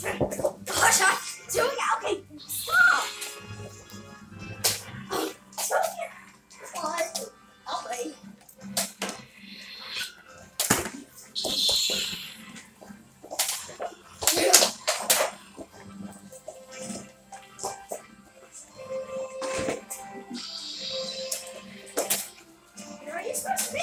Thank you. express